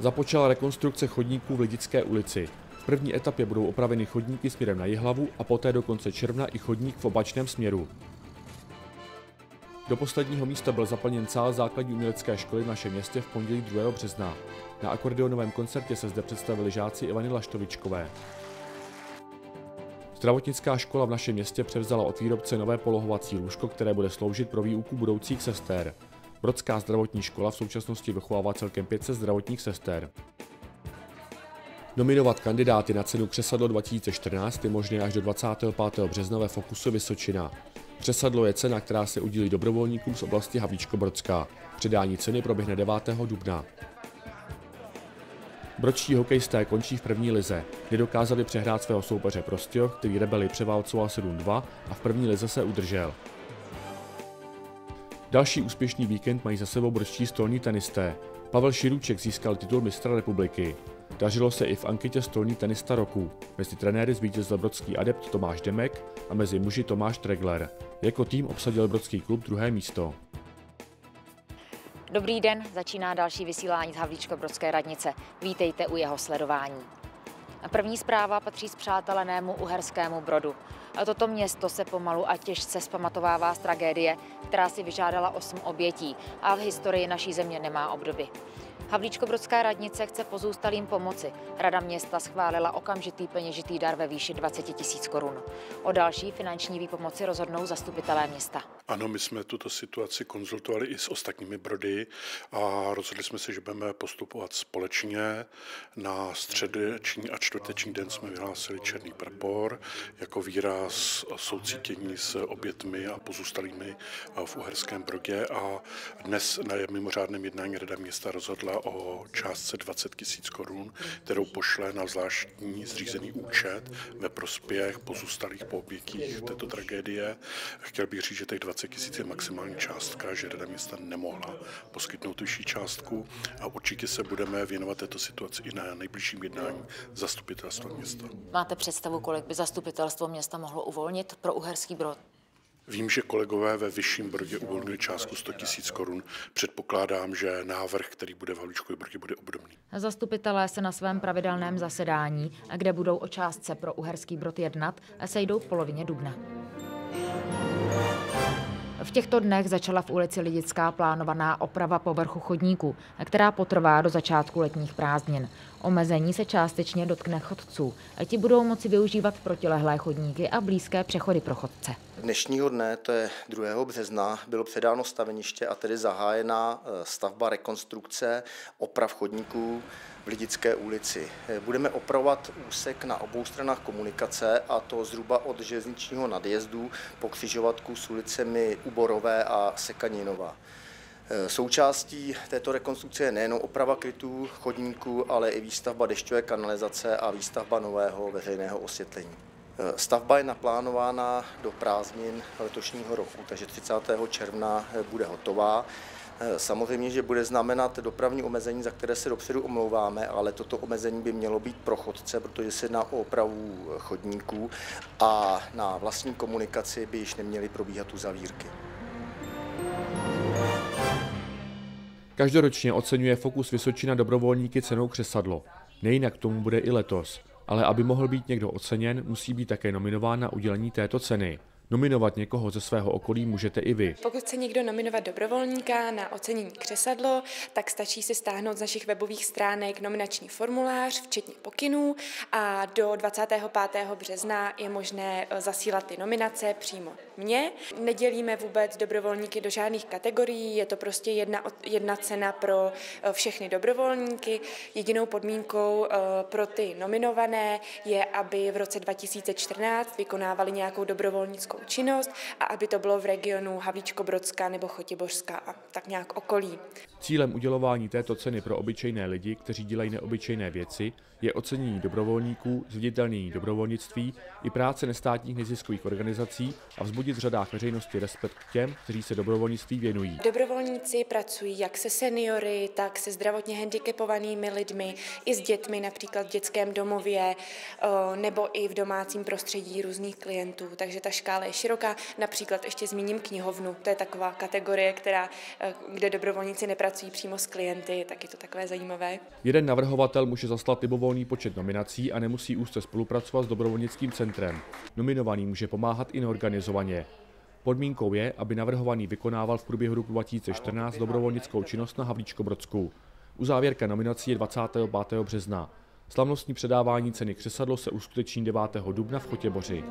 Započala rekonstrukce chodníků v Lidické ulici. V první etapě budou opraveny chodníky směrem na Jihlavu a poté do konce června i chodník v opačném směru. Do posledního místa byl zaplněn sál základní umělecké školy v našem městě v pondělí 2. března. Na akordeonovém koncertě se zde představili žáci Ivany Laštovičkové. Zdravotnická škola v našem městě převzala od výrobce nové polohovací lůžko, které bude sloužit pro výuku budoucích sester. Brodská zdravotní škola v současnosti vychovává celkem 500 zdravotních sester. Nominovat kandidáty na cenu Křesadlo 2014 je možné až do 25. března ve Fokusu Vysočina. Křesadlo je cena, která se udílí dobrovolníkům z oblasti Havlíčko-Brodská. Předání ceny proběhne 9. dubna. Bročtí hokejisté končí v první lize, kdy dokázali přehrát svého soupeře Prostějov, který rebeli převálcoval 7-2 a v první lize se udržel. Další úspěšný víkend mají za sebou bročtí stolní tenisté. Pavel Širůček získal titul mistra republiky. Dařilo se i v anketě stolní tenista roku. Mezi trenéry zvítězil brodský adept Tomáš Demek a mezi muži Tomáš Tregler. Jako tým obsadil brodský klub druhé místo. Dobrý den, začíná další vysílání z Havlíčko-Brodské radnice. Vítejte u jeho sledování. První zpráva patří zpřátelenému uherskému brodu. Toto město se pomalu a těžce zpamatovává z tragédie, která si vyžádala osm obětí a v historii naší země nemá obdoby. Havlíčko-Brodská radnice chce pozůstalým pomoci. Rada města schválila okamžitý peněžitý dar ve výši 20 tisíc korun. O další finanční výpomoci rozhodnou zastupitelé města. Ano, my jsme tuto situaci konzultovali i s ostatními brody a rozhodli jsme se, že budeme postupovat společně. Na středeční a čtvrteční den jsme vyhlásili černý prapor jako výraz soucítění s obětmi a pozůstalými v Uherském Brodě a dnes na mimořádném jednání Rada města rozhodla o částce 20 tisíc korun, kterou pošle na zvláštní zřízený účet ve prospěch pozůstalých po obětích této tragédie. Chtěl bych říct, že těch 20 tisíc je maximální částka, že Rada města nemohla poskytnout vyšší částku a určitě se budeme věnovat této situaci i na nejbližším jednání zastupitelstva města. Máte představu, kolik by zastupitelstvo města mohlo uvolnit pro Uherský Brod? Vím, že kolegové ve Vyšším Brodě uvolnili částku 100 000 korun. Předpokládám, že návrh, který bude v Havlíčkově Brodě, bude obdobný. Zastupitelé se na svém pravidelném zasedání, kde budou o částce pro Uherský Brod jednat, sejdou v polovině dubna. V těchto dnech začala v ulici Lidická plánovaná oprava povrchu chodníku, která potrvá do začátku letních prázdnin. Omezení se částečně dotkne chodců. Ti budou moci využívat protilehlé chodníky a blízké přechody pro chodce. Dnešního dne, to je 2. března, bylo předáno staveniště a tedy zahájena eh, stavba rekonstrukce oprav chodníků v Lidické ulici. Eh, budeme opravovat úsek na obou stranách komunikace a to zhruba od železničního nadjezdu po křižovatku s ulicemi Uborové a Sekaninova. Eh, součástí této rekonstrukce je nejen oprava krytů chodníků, ale i výstavba dešťové kanalizace a výstavba nového veřejného osvětlení. Eh, stavba je naplánována do prázdnin letošního roku, takže 30. června bude hotová. Eh, samozřejmě, že bude znamenat dopravní omezení, za které se dopředu omlouváme, ale toto omezení by mělo být pro chodce, protože se jedná o opravu chodníků a na vlastní komunikaci by již neměly probíhat uzavírky. Každoročně oceňuje Fokus Vysočina dobrovolníky cenou křesadlo. Nejinak tomu bude i letos. Ale aby mohl být někdo oceněn, musí být také nominován na udělení této ceny. Nominovat někoho ze svého okolí můžete i vy. Pokud chce někdo nominovat dobrovolníka na ocenění křesadlo, tak stačí si stáhnout z našich webových stránek nominační formulář, včetně pokynů a do 25. března je možné eh, zasílat ty nominace přímo mně. Nedělíme vůbec dobrovolníky do žádných kategorií, je to prostě jedna, jedna cena pro eh, všechny dobrovolníky. Jedinou podmínkou eh, pro ty nominované je, aby v roce 2014 vykonávali nějakou dobrovolnickou činnost a aby to bylo v regionu Havlíčko-Brodská nebo Chotěbořská a tak nějak okolí. Cílem udělování této ceny pro obyčejné lidi, kteří dělají neobyčejné věci, je ocenění dobrovolníků, zviditelnění dobrovolnictví i práce nestátních neziskových organizací a vzbudit v řadách veřejnosti respekt k těm, kteří se dobrovolnictví věnují. Dobrovolníci pracují jak se seniory, tak se zdravotně handicapovanými lidmi, i s dětmi, například v dětském domově, nebo i v domácím prostředí různých klientů, takže ta škála je je široká. Například ještě zmíním knihovnu. To je taková kategorie, která, eh, kde dobrovolníci nepracují přímo s klienty, tak je to takové zajímavé. Jeden navrhovatel může zaslat libovolný počet nominací a nemusí úzce spolupracovat s dobrovolnickým centrem. Nominovaný může pomáhat i neorganizovaně. Podmínkou je, aby navrhovaný vykonával v průběhu roku 2014 dobrovolnickou činnost na Havlíčko-Brodsku. Uzávěrka nominací je 25. března. Slavnostní předávání ceny křesadlo se uskuteční 9. dubna v Chotěboři.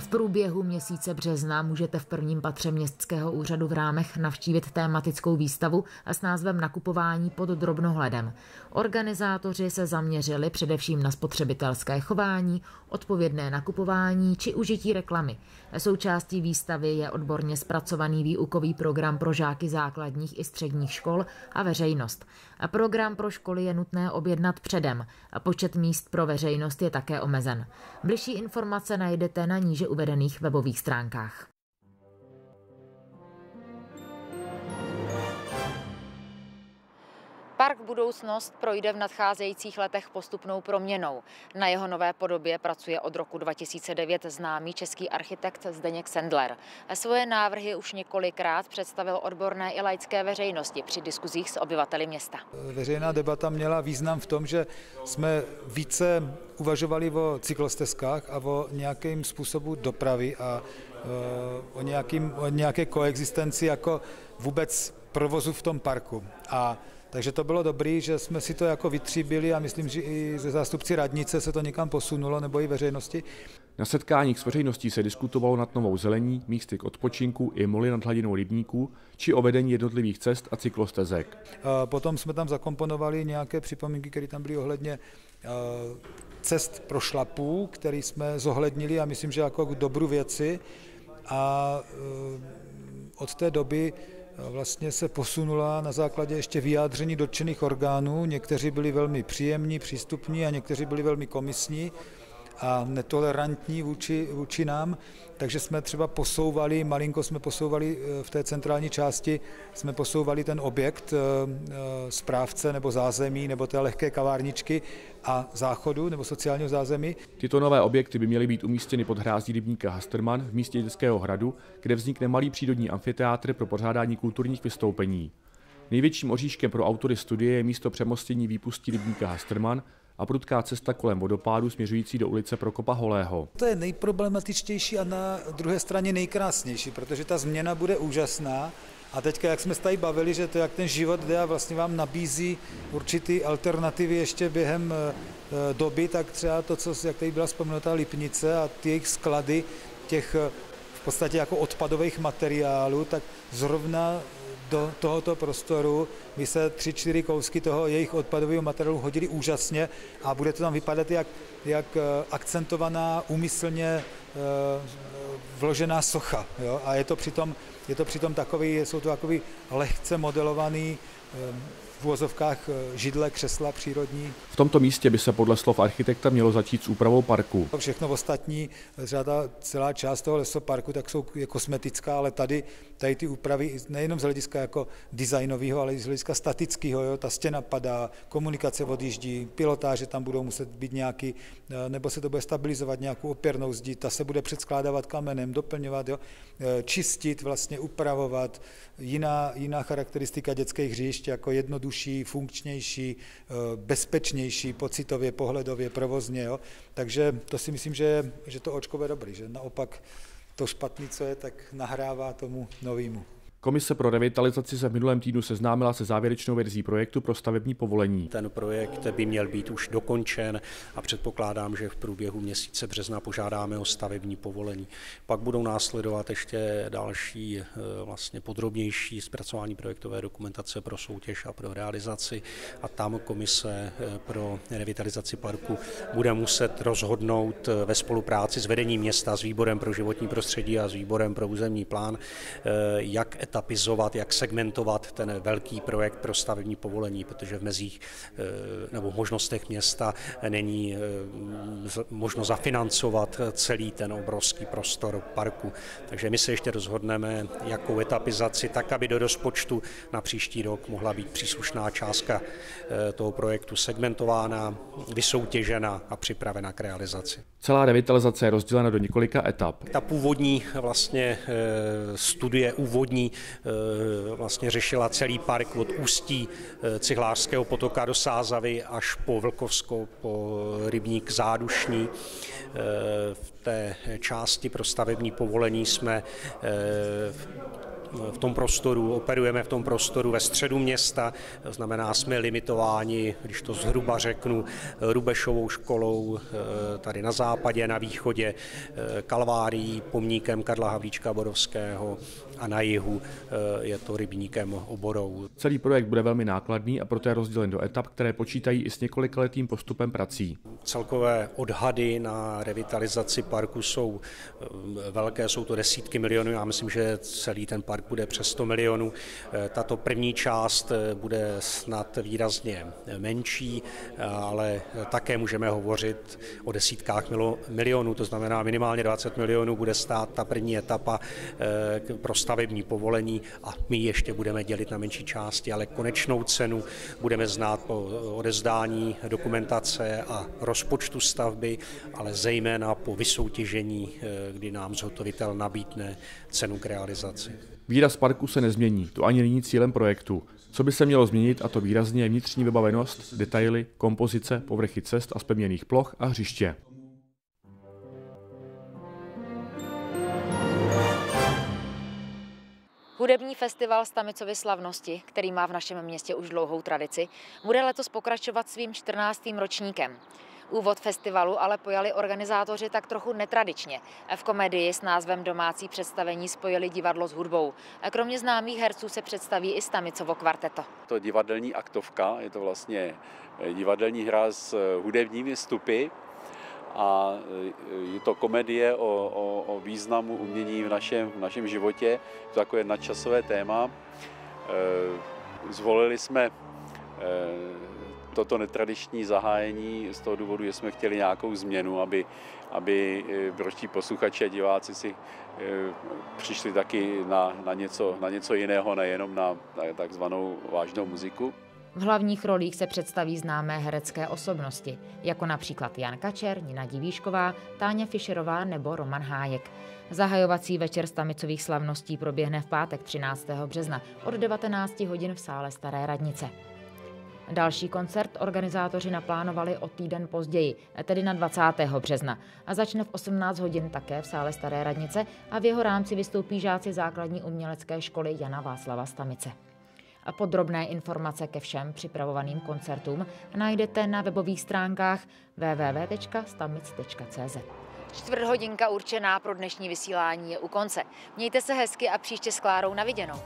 V průběhu měsíce března můžete v prvním patře městského úřadu v Rámech navštívit tématickou výstavu s názvem Nakupování pod drobnohledem. Organizátoři se zaměřili především na spotřebitelské chování, odpovědné nakupování či užití reklamy. Součástí výstavy je odborně zpracovaný výukový program pro žáky základních i středních škol a veřejnost. Program pro školy je nutné objednat předem. Počet míst pro veřejnost je také omezen. Bližší informace najdete na níže uvedených webových stránkách. Park Budoucnost projde v nadcházejících letech postupnou proměnou. Na jeho nové podobě pracuje od roku 2009 známý český architekt Zdeněk Sendler. Svoje návrhy už několikrát představil odborné i laické veřejnosti při diskuzích s obyvateli města. Veřejná debata měla význam v tom, že jsme více uvažovali o cyklostezkách a o nějakém způsobu dopravy a e, o, nějakým, o nějaké koexistenci jako vůbec provozu v tom parku. A takže to bylo dobré, že jsme si to jako vytříbili a myslím, že i ze zástupci radnice se to někam posunulo, nebo i veřejnosti. Na setkáních s veřejností se diskutovalo nad novou zelení, místy k odpočinku i moly nad hladinou rybníků, či o vedení jednotlivých cest a cyklostezek. A potom jsme tam zakomponovali nějaké připomínky, které tam byly ohledně cest pro šlapů, které jsme zohlednili a myslím, že jako k dobru věci. A od té doby vlastně se posunula na základě ještě vyjádření dotčených orgánů. Někteří byli velmi příjemní, přístupní a někteří byli velmi komisní a netolerantní vůči, vůči nám, takže jsme třeba posouvali, malinko jsme posouvali eh, v té centrální části, jsme posouvali ten objekt eh, eh, správce nebo zázemí nebo té lehké kavárničky a záchodu nebo sociálního zázemí. Tyto nové objekty by měly být umístěny pod hrází rybníka Hasterman v místě Dětského hradu, kde vznikne malý přírodní amfiteátr pro pořádání kulturních vystoupení. Největším oříškem pro autory studie je místo přemostění výpustí rybníka Hasterman, a prudká cesta kolem vodopádu směřující do ulice Prokopa Holého. To je nejproblematičtější a na druhé straně nejkrásnější, protože ta změna bude úžasná. A teďka, jak jsme se tady bavili, že to, jak ten život jde a vlastně vám nabízí určitý alternativy ještě během eh, doby, tak třeba to, co, jak tady byla vzpomenutá Lipnice a ty jejich sklady těch eh, v podstatě jako odpadových materiálů, tak zrovna do tohoto prostoru by se tři, čtyři kousky toho jejich odpadového materiálu hodili úžasně a bude to tam vypadat jak, jak eh, akcentovaná, úmyslně eh, vložená socha. Jo? A je to přitom, je to přitom takový, jsou to takový lehce modelovaný eh, v úvozovkách eh, židle, křesla přírodní. V tomto místě by se podle slov architekta mělo začít s úpravou parku. Všechno ostatní, třeba ta celá část toho lesoparku, tak jsou je kosmetická, ale tady, tady ty úpravy nejenom z hlediska jako designového, ale i z hlediska statického, jo, ta stěna padá, komunikace odjíždí, pilotáže tam budou muset být nějaký, eh, nebo se to bude stabilizovat nějakou opěrnou zdi, ta se bude předskládávat kamenem, doplňovat, jo, eh, čistit, vlastně upravovat, jiná, jiná charakteristika dětských hřišť, jako jednodušší, funkčnější, eh, bezpečnější, pocitově, pohledově, provozně. Jo. Takže to si myslím, že, že to očko je dobrý, že naopak to špatný, co je, tak nahrává tomu novému. Komise pro revitalizaci se v minulém týdnu seznámila se závěrečnou verzí projektu pro stavební povolení. Ten projekt by měl být už dokončen a předpokládám, že v průběhu měsíce března požádáme o stavební povolení. Pak budou následovat ještě další eh, vlastně podrobnější zpracování projektové dokumentace pro soutěž a pro realizaci a tam komise eh, pro revitalizaci parku bude muset rozhodnout eh, ve spolupráci s vedením města, s výborem pro životní prostředí a s výborem pro územní plán, jak etapizovat, jak segmentovat ten velký projekt pro stavební povolení, protože v mezích nebo v možnostech města není možno zafinancovat celý ten obrovský prostor parku. Takže my se ještě rozhodneme, jakou etapizaci, tak aby do rozpočtu na příští rok mohla být příslušná částka toho projektu segmentována, vysoutěžena a připravena k realizaci. Celá revitalizace je rozdělena do několika etap. Ta původní vlastně studie úvodní vlastně řešila celý park od ústí Cihlářského potoka do Sázavy až po Vlkovsko, po Rybník Zádušní. V té části pro stavební povolení jsme v tom prostoru, operujeme v tom prostoru ve středu města, to znamená, jsme limitováni, když to zhruba řeknu, Rubešovou školou eh, tady na západě, na východě, eh, Kalvárií, pomníkem Karla Havlíčka Borovského a na jihu eh, je to rybníkem oborou. Celý projekt bude velmi nákladný a proto je rozdělen do etap, které počítají i s několikaletým postupem prací. Celkové odhady na revitalizaci parku jsou velké, jsou to desítky milionů. Já myslím, že celý ten park bude přes 100 milionů. Eh, tato první část eh, bude snad výrazně menší, ale také můžeme hovořit o desítkách milionů, to znamená minimálně 20 milionů bude stát ta první etapa eh, pro stavební povolení a my ještě budeme dělit na menší části, ale konečnou cenu budeme znát po odezdání dokumentace a rozpočtu stavby, ale zejména po vysoutěžení, kdy nám zhotovitel nabídne cenu k realizaci. Výraz parku se nezmění, to ani není cílem projektu. Co by se mělo změnit, a to výrazně je vnitřní vybavenost, detaily, kompozice, povrchy cest a zpevněných ploch a hřiště. Hudební festival Stamicovy slavnosti, který má v našem městě už dlouhou tradici, bude letos pokračovat svým 14. ročníkem. Úvod festivalu ale pojali organizátoři tak trochu netradičně. V komedii s názvem Domácí představení spojili divadlo s hudbou. Kromě známých herců se představí i Stamicovo kvarteto. To divadelní aktovka, je to vlastně divadelní hra s hudebními stupy a je to komedie o, o, o významu umění v našem, v našem životě. Je to takové nadčasové téma. Zvolili jsme toto netradiční zahájení z toho důvodu, že jsme chtěli nějakou změnu, aby, aby broští posluchači a diváci si přišli taky na, na, něco, na něco jiného, nejenom na, takzvanou vážnou muziku. V hlavních rolích se představí známé herecké osobnosti, jako například Jan Kačer, Nina Divíšková, Táňa Fischerová nebo Roman Hájek. Zahajovací večer stamicových slavností proběhne v pátek 13. března od 19 hodin v sále Staré radnice. Další koncert organizátoři naplánovali o týden později, tedy na 20. března, a začne v 18 hodin také v sále Staré radnice a v jeho rámci vystoupí žáci základní umělecké školy Jana Václava Stamice. A podrobné informace ke všem připravovaným koncertům najdete na webových stránkách www.stamic.cz. Čtvrthodinka určená pro dnešní vysílání je u konce. Mějte se hezky a příště s Klárou na viděnou.